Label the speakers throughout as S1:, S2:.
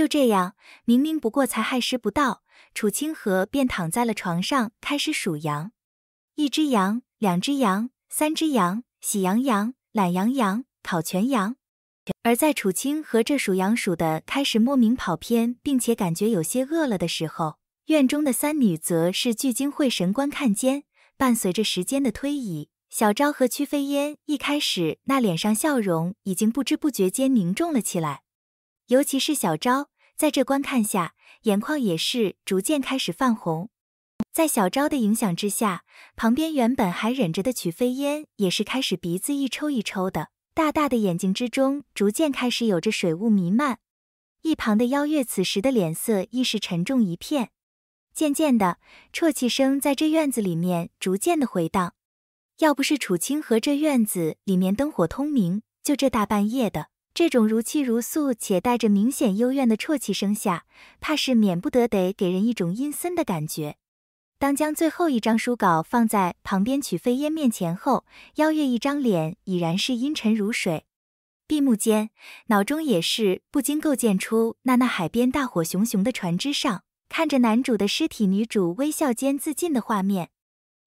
S1: 就这样，明明不过才亥时不到，楚清河便躺在了床上，开始数羊：一只羊，两只羊，三只羊，喜羊羊，懒羊羊，烤全羊。而在楚清河这数羊数的开始莫名跑偏，并且感觉有些饿了的时候，院中的三女则是聚精会神观看间。伴随着时间的推移，小昭和屈飞烟一开始那脸上笑容已经不知不觉间凝重了起来。尤其是小昭，在这观看下，眼眶也是逐渐开始泛红。在小昭的影响之下，旁边原本还忍着的曲飞烟也是开始鼻子一抽一抽的，大大的眼睛之中逐渐开始有着水雾弥漫。一旁的邀月此时的脸色亦是沉重一片。渐渐的，啜泣声在这院子里面逐渐的回荡。要不是楚清河这院子里面灯火通明，就这大半夜的。这种如泣如诉且带着明显幽怨的啜泣声下，怕是免不得得给人一种阴森的感觉。当将最后一张书稿放在旁边曲飞烟面前后，邀月一张脸已然是阴沉如水，闭目间，脑中也是不禁构建出那那海边大火熊熊的船只上，看着男主的尸体，女主微笑间自尽的画面。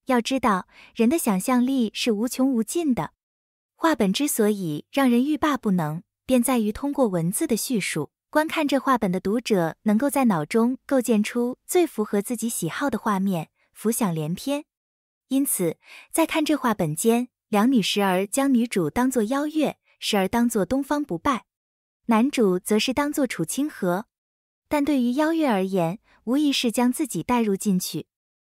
S1: 要知道，人的想象力是无穷无尽的，画本之所以让人欲罢不能。便在于通过文字的叙述，观看这画本的读者能够在脑中构建出最符合自己喜好的画面，浮想联翩。因此，在看这画本间，两女时而将女主当作邀月，时而当作东方不败，男主则是当作楚清河。但对于邀月而言，无疑是将自己带入进去，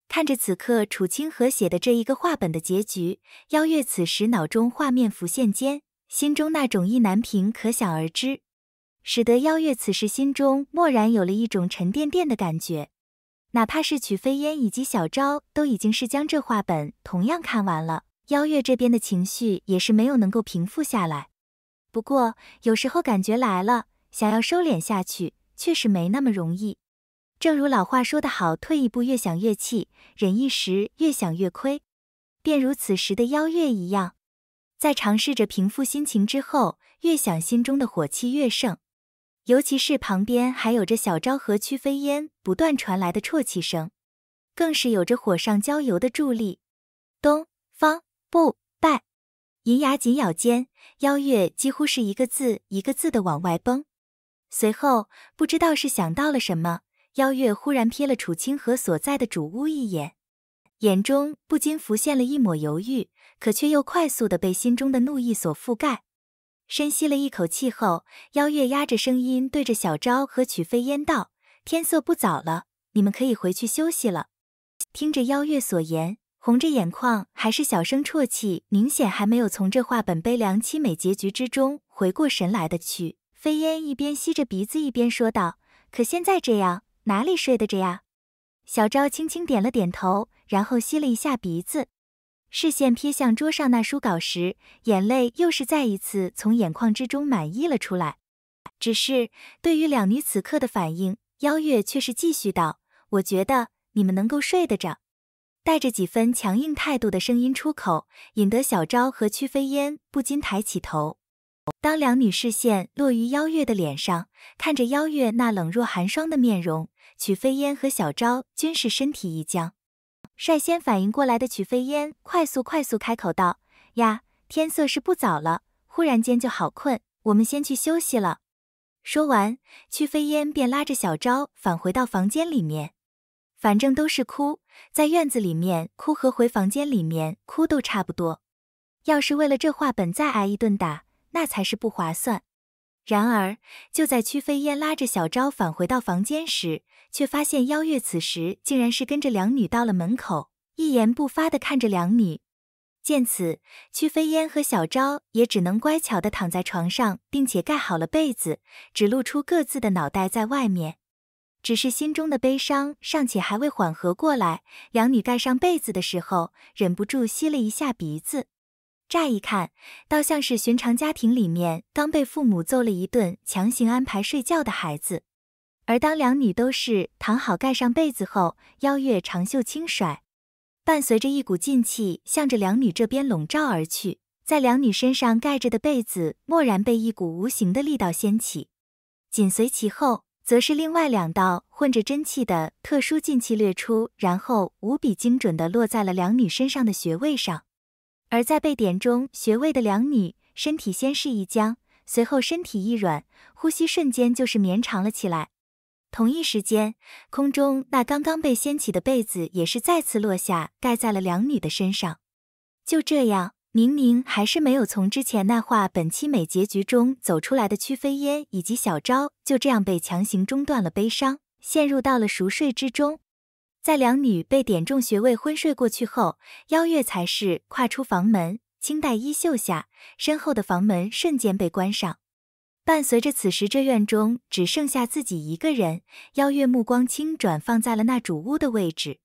S1: 看着此刻楚清河写的这一个画本的结局，邀月此时脑中画面浮现间。心中那种意难平，可想而知，使得邀月此时心中蓦然有了一种沉甸甸的感觉。哪怕是曲飞烟以及小昭都已经是将这画本同样看完了，邀月这边的情绪也是没有能够平复下来。不过有时候感觉来了，想要收敛下去，确实没那么容易。正如老话说得好，退一步越想越气，忍一时越想越亏，便如此时的邀月一样。在尝试着平复心情之后，越想心中的火气越盛，尤其是旁边还有着小昭和屈飞烟不断传来的啜泣声，更是有着火上浇油的助力。东方不败，银牙紧咬间，邀月几乎是一个字一个字的往外崩。随后不知道是想到了什么，邀月忽然瞥了楚清河所在的主屋一眼，眼中不禁浮现了一抹犹豫。可却又快速的被心中的怒意所覆盖，深吸了一口气后，邀月压着声音对着小昭和曲飞烟道：“天色不早了，你们可以回去休息了。”听着邀月所言，红着眼眶，还是小声啜泣，明显还没有从这话本悲凉凄美结局之中回过神来的曲飞烟一边吸着鼻子一边说道：“可现在这样，哪里睡得着呀？”小昭轻轻点了点头，然后吸了一下鼻子。视线瞥向桌上那书稿时，眼泪又是再一次从眼眶之中满溢了出来。只是对于两女此刻的反应，邀月却是继续道：“我觉得你们能够睡得着。”带着几分强硬态度的声音出口，引得小昭和屈飞烟不禁抬起头。当两女视线落于邀月的脸上，看着邀月那冷若寒霜的面容，曲飞烟和小昭均是身体一僵。率先反应过来的曲飞烟快速快速开口道：“呀，天色是不早了，忽然间就好困，我们先去休息了。”说完，曲飞烟便拉着小昭返回到房间里面。反正都是哭，在院子里面哭和回房间里面哭都差不多。要是为了这画本再挨一顿打，那才是不划算。然而，就在屈飞烟拉着小昭返回到房间时，却发现邀月此时竟然是跟着两女到了门口，一言不发的看着两女。见此，屈飞烟和小昭也只能乖巧的躺在床上，并且盖好了被子，只露出各自的脑袋在外面。只是心中的悲伤尚且还未缓和过来，两女盖上被子的时候，忍不住吸了一下鼻子。乍一看，倒像是寻常家庭里面刚被父母揍了一顿，强行安排睡觉的孩子。而当两女都是躺好盖上被子后，邀月长袖轻甩，伴随着一股劲气向着两女这边笼罩而去，在两女身上盖着的被子蓦然被一股无形的力道掀起，紧随其后，则是另外两道混着真气的特殊劲气掠出，然后无比精准地落在了两女身上的穴位上。而在被点中穴位的两女，身体先是一僵，随后身体一软，呼吸瞬间就是绵长了起来。同一时间，空中那刚刚被掀起的被子也是再次落下，盖在了两女的身上。就这样，明明还是没有从之前那话本期美结局中走出来的屈飞烟以及小昭，就这样被强行中断了悲伤，陷入到了熟睡之中。在两女被点中穴位昏睡过去后，邀月才是跨出房门，轻带衣袖下，身后的房门瞬间被关上。伴随着此时这院中只剩下自己一个人，邀月目光轻转，放在了那主屋的位置。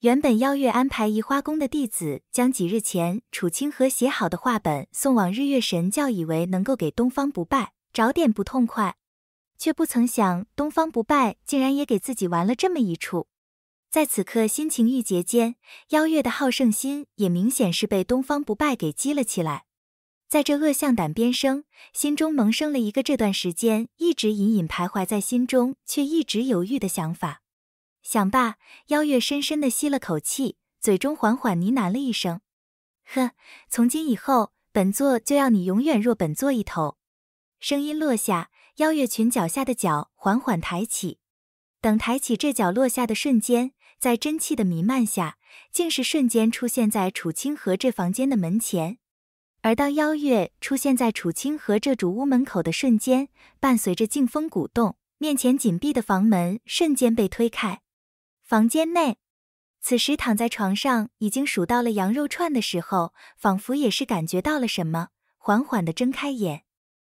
S1: 原本邀月安排移花宫的弟子将几日前楚清河写好的话本送往日月神教，以为能够给东方不败找点不痛快，却不曾想东方不败竟然也给自己玩了这么一出。在此刻心情郁结间，邀月的好胜心也明显是被东方不败给激了起来。在这恶向胆边生，心中萌生了一个这段时间一直隐隐徘徊在心中却一直犹豫的想法。想罢，邀月深深的吸了口气，嘴中缓缓呢喃了一声：“呵，从今以后，本座就要你永远若本座一头。”声音落下，邀月裙脚下的脚缓缓抬起。等抬起这脚落下的瞬间，在真气的弥漫下，竟是瞬间出现在楚清河这房间的门前。而当邀月出现在楚清河这主屋门口的瞬间，伴随着劲风鼓动，面前紧闭的房门瞬间被推开。房间内，此时躺在床上已经数到了羊肉串的时候，仿佛也是感觉到了什么，缓缓的睁开眼。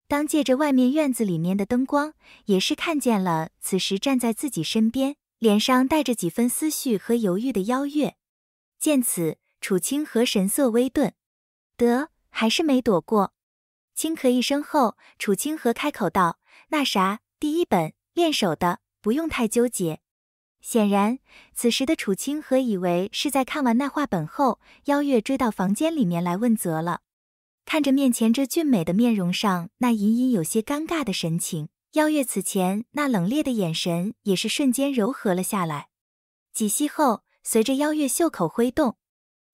S1: 当借着外面院子里面的灯光，也是看见了此时站在自己身边，脸上带着几分思绪和犹豫的邀月。见此，楚清河神色微顿，得。还是没躲过，轻咳一声后，楚清河开口道：“那啥，第一本练手的，不用太纠结。”显然，此时的楚清河以为是在看完那画本后，邀月追到房间里面来问责了。看着面前这俊美的面容上那隐隐有些尴尬的神情，邀月此前那冷冽的眼神也是瞬间柔和了下来。几息后，随着邀月袖口挥动。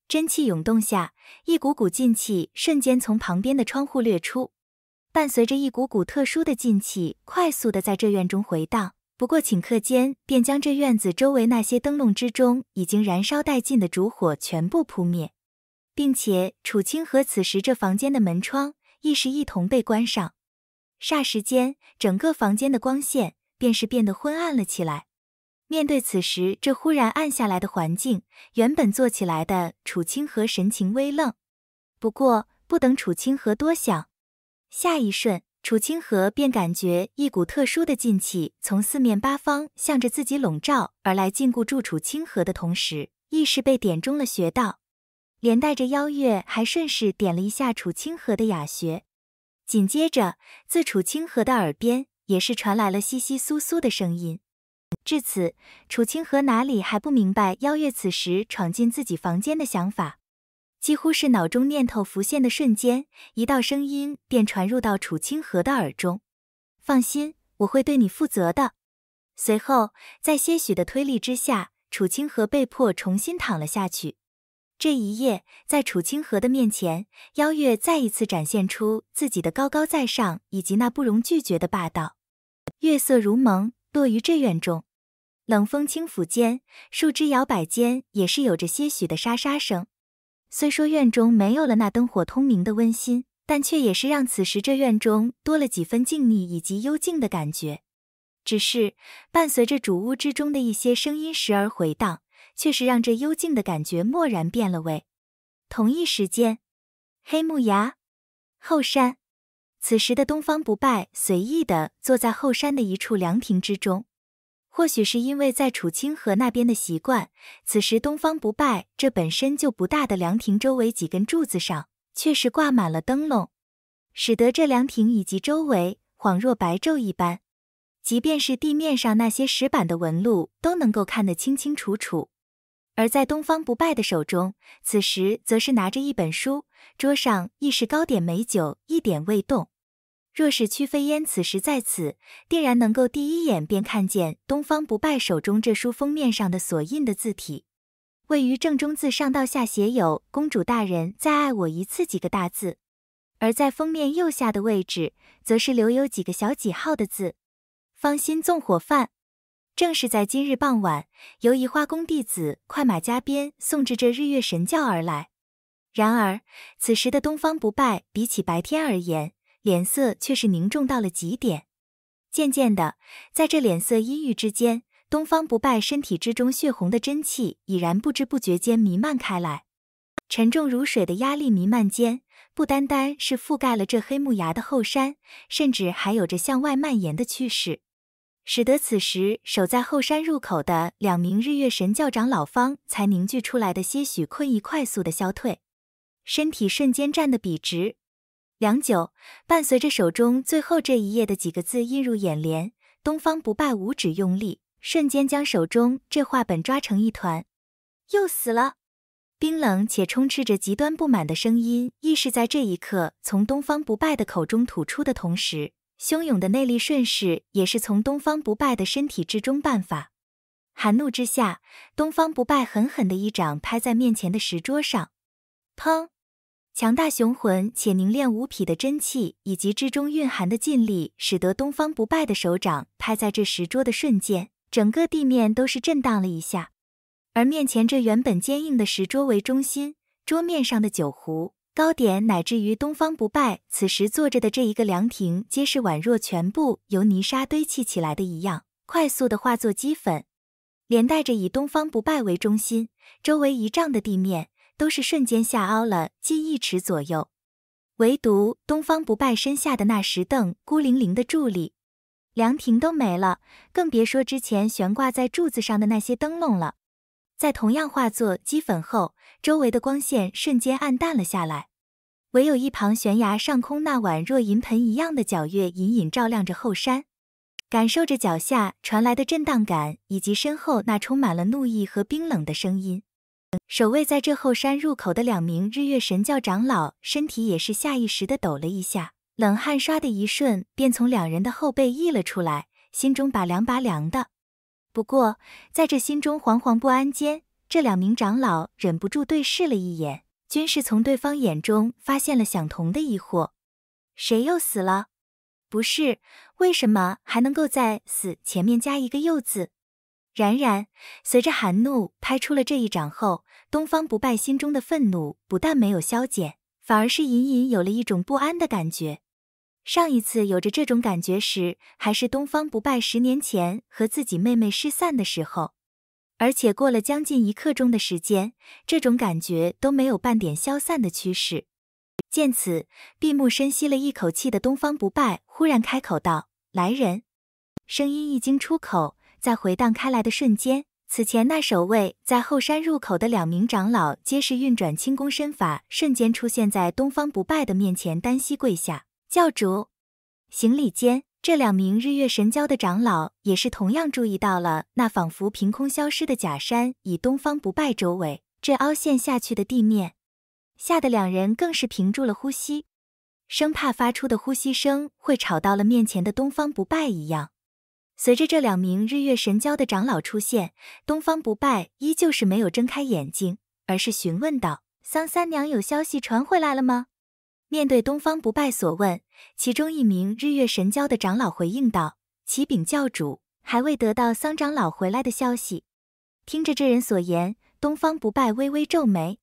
S1: 真气涌动下，一股股劲气瞬间从旁边的窗户掠出，伴随着一股股特殊的劲气，快速的在这院中回荡。不过顷刻间，便将这院子周围那些灯笼之中已经燃烧殆尽的烛火全部扑灭，并且楚清河此时这房间的门窗亦是一同被关上。霎时间，整个房间的光线便是变得昏暗了起来。面对此时这忽然暗下来的环境，原本坐起来的楚清河神情微愣。不过不等楚清河多想，下一瞬，楚清河便感觉一股特殊的劲气从四面八方向着自己笼罩而来，禁锢住楚清河的同时，意识被点中了穴道，连带着邀月还顺势点了一下楚清河的哑穴。紧接着，自楚清河的耳边也是传来了窸窸窣窣的声音。至此，楚清河哪里还不明白邀月此时闯进自己房间的想法？几乎是脑中念头浮现的瞬间，一道声音便传入到楚清河的耳中：“放心，我会对你负责的。”随后，在些许的推力之下，楚清河被迫重新躺了下去。这一夜，在楚清河的面前，邀月再一次展现出自己的高高在上以及那不容拒绝的霸道。月色如蒙。落于这院中，冷风轻拂间，树枝摇摆间也是有着些许的沙沙声。虽说院中没有了那灯火通明的温馨，但却也是让此时这院中多了几分静谧以及幽静的感觉。只是伴随着主屋之中的一些声音时而回荡，却是让这幽静的感觉蓦然变了味。同一时间，黑木崖后山。此时的东方不败随意的坐在后山的一处凉亭之中，或许是因为在楚清河那边的习惯，此时东方不败这本身就不大的凉亭周围几根柱子上，却是挂满了灯笼，使得这凉亭以及周围恍若白昼一般，即便是地面上那些石板的纹路都能够看得清清楚楚。而在东方不败的手中，此时则是拿着一本书，桌上亦是糕点美酒，一点未动。若是屈飞烟此时在此，定然能够第一眼便看见东方不败手中这书封面上的所印的字体。位于正中字上到下写有“公主大人再爱我一次”几个大字，而在封面右下的位置，则是留有几个小几号的字：“芳心纵火犯。”正是在今日傍晚，由移花宫弟子快马加鞭送至这日月神教而来。然而此时的东方不败，比起白天而言，脸色却是凝重到了极点。渐渐的，在这脸色阴郁之间，东方不败身体之中血红的真气已然不知不觉间弥漫开来，沉重如水的压力弥漫间，不单单是覆盖了这黑木崖的后山，甚至还有着向外蔓延的趋势，使得此时守在后山入口的两名日月神教长老方才凝聚出来的些许困意快速的消退，身体瞬间站得笔直。良久，伴随着手中最后这一页的几个字映入眼帘，东方不败五指用力。瞬间将手中这画本抓成一团，又死了。冰冷且充斥着极端不满的声音，亦是在这一刻从东方不败的口中吐出的同时，汹涌的内力顺势也是从东方不败的身体之中爆发。寒怒之下，东方不败狠狠的一掌拍在面前的石桌上，砰！强大雄浑且凝练无匹的真气，以及之中蕴含的劲力，使得东方不败的手掌拍在这石桌的瞬间。整个地面都是震荡了一下，而面前这原本坚硬的石桌为中心，桌面上的酒壶、糕点，乃至于东方不败此时坐着的这一个凉亭，皆是宛若全部由泥沙堆砌起来的一样，快速的化作齑粉，连带着以东方不败为中心，周围一丈的地面都是瞬间下凹了近一尺左右，唯独东方不败身下的那石凳孤零零的伫立。凉亭都没了，更别说之前悬挂在柱子上的那些灯笼了。在同样化作齑粉后，周围的光线瞬间暗淡了下来，唯有一旁悬崖上空那碗若银盆一样的皎月隐隐照亮着后山。感受着脚下传来的震荡感，以及身后那充满了怒意和冰冷的声音，守卫在这后山入口的两名日月神教长老身体也是下意识的抖了一下。冷汗唰的一瞬便从两人的后背溢了出来，心中把凉把凉的。不过在这心中惶惶不安间，这两名长老忍不住对视了一眼，均是从对方眼中发现了相同的疑惑：谁又死了？不是，为什么还能够在“死”前面加一个“又”字？然然，随着寒怒拍出了这一掌后，东方不败心中的愤怒不但没有消减，反而是隐隐有了一种不安的感觉。上一次有着这种感觉时，还是东方不败十年前和自己妹妹失散的时候，而且过了将近一刻钟的时间，这种感觉都没有半点消散的趋势。见此，闭目深吸了一口气的东方不败忽然开口道：“来人！”声音一经出口，在回荡开来的瞬间，此前那守卫在后山入口的两名长老，皆是运转轻功身法，瞬间出现在东方不败的面前，单膝跪下。教主，行礼间，这两名日月神教的长老也是同样注意到了那仿佛凭空消失的假山，以东方不败周围这凹陷下去的地面，吓得两人更是屏住了呼吸，生怕发出的呼吸声会吵到了面前的东方不败一样。随着这两名日月神教的长老出现，东方不败依旧是没有睁开眼睛，而是询问道：“桑三娘有消息传回来了吗？”面对东方不败所问，其中一名日月神教的长老回应道：“启禀教主，还未得到桑长老回来的消息。”听着这人所言，东方不败微微皱眉。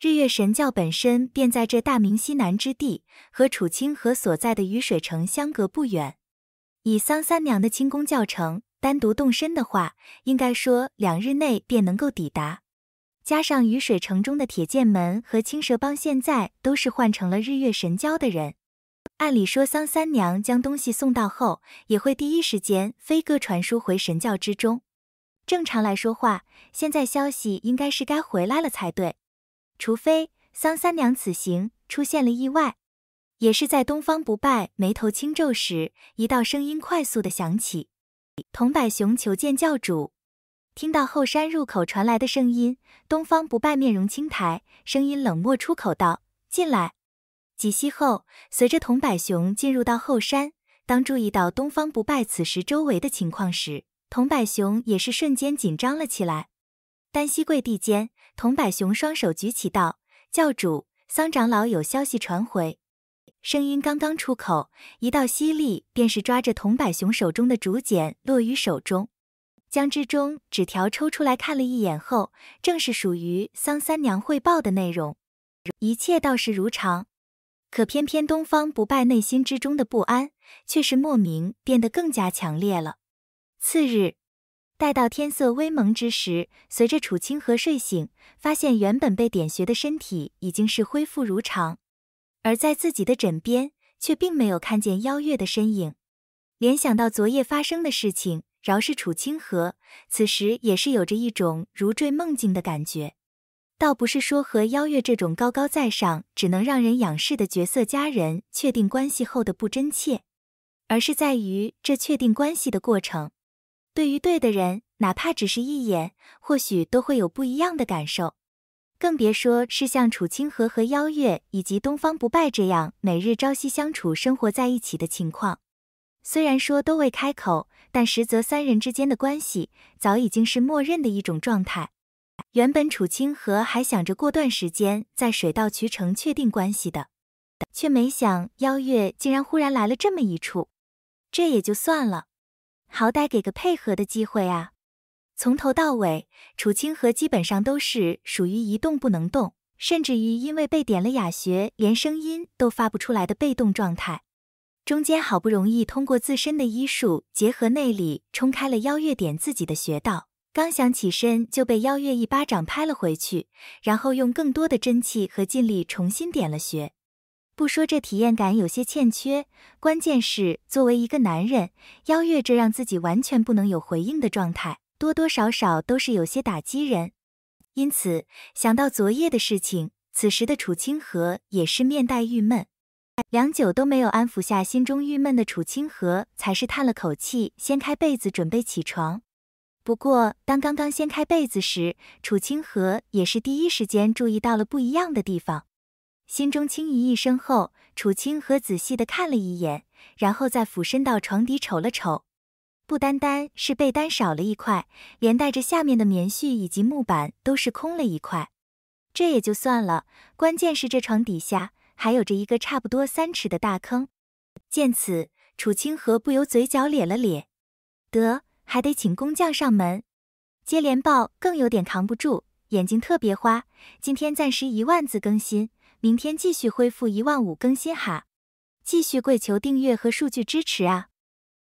S1: 日月神教本身便在这大明西南之地，和楚清河所在的雨水城相隔不远。以桑三娘的轻功教程，单独动身的话，应该说两日内便能够抵达。加上雨水城中的铁剑门和青蛇帮，现在都是换成了日月神教的人。按理说，桑三娘将东西送到后，也会第一时间飞鸽传书回神教之中。正常来说话，现在消息应该是该回来了才对。除非桑三娘此行出现了意外。也是在东方不败眉头轻皱时，一道声音快速的响起：“桐柏雄求见教主。”听到后山入口传来的声音，东方不败面容轻抬，声音冷漠出口道：“进来。”几息后，随着桐柏熊进入到后山，当注意到东方不败此时周围的情况时，桐柏熊也是瞬间紧张了起来。单膝跪地间，桐柏熊双手举起道：“教主，桑长老有消息传回。”声音刚刚出口，一道犀利便是抓着桐柏熊手中的竹简落于手中。江之中纸条抽出来看了一眼后，正是属于桑三娘汇报的内容。一切倒是如常，可偏偏东方不败内心之中的不安，却是莫名变得更加强烈了。次日，待到天色微蒙之时，随着楚清河睡醒，发现原本被点穴的身体已经是恢复如常。而在自己的枕边，却并没有看见邀月的身影。联想到昨夜发生的事情，饶是楚清河，此时也是有着一种如坠梦境的感觉。倒不是说和邀月这种高高在上、只能让人仰视的角色佳人确定关系后的不真切，而是在于这确定关系的过程。对于对的人，哪怕只是一眼，或许都会有不一样的感受。更别说是像楚清河和邀月以及东方不败这样每日朝夕相处、生活在一起的情况。虽然说都未开口，但实则三人之间的关系早已经是默认的一种状态。原本楚清河还想着过段时间再水到渠成确定关系的，却没想邀月竟然忽然来了这么一出。这也就算了，好歹给个配合的机会啊。从头到尾，楚清河基本上都是属于一动不能动，甚至于因为被点了哑穴，连声音都发不出来的被动状态。中间好不容易通过自身的医术结合内力冲开了邀月点自己的穴道，刚想起身就被邀月一巴掌拍了回去，然后用更多的真气和劲力重新点了穴。不说这体验感有些欠缺，关键是作为一个男人，邀月这让自己完全不能有回应的状态。多多少少都是有些打击人，因此想到昨夜的事情，此时的楚清河也是面带郁闷，良久都没有安抚下心中郁闷的楚清河，才是叹了口气，掀开被子准备起床。不过当刚刚掀开被子时，楚清河也是第一时间注意到了不一样的地方，心中轻疑一声后，楚清河仔细的看了一眼，然后再俯身到床底瞅了瞅。不单单是被单少了一块，连带着下面的棉絮以及木板都是空了一块。这也就算了，关键是这床底下还有着一个差不多三尺的大坑。见此，楚清河不由嘴角咧了咧。得，还得请工匠上门。接连报更有点扛不住，眼睛特别花。今天暂时一万字更新，明天继续恢复一万五更新哈。继续跪求订阅和数据支持啊！